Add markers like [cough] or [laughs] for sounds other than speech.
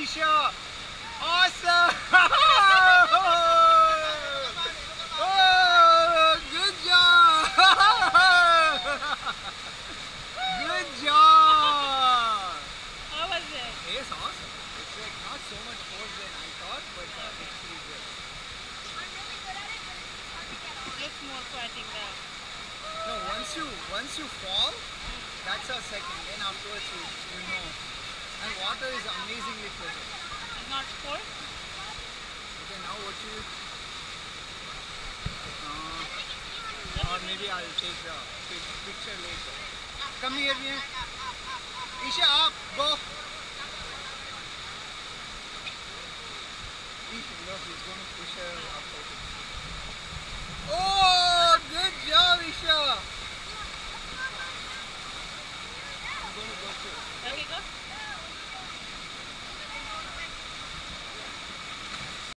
Isha! Awesome! [laughs] oh, good job! [laughs] good job! How was it? It's awesome. It's like not so much force than I thought, but uh, it's pretty good. Looks more fighting there. No, once you once you fall, that's a second. Then afterwards you you know. And water is amazingly pleasant. It's not force. Okay, now what you uh, or maybe I'll take the picture later. Come here, Vian. Isha, up, go. Isha, look, he's going to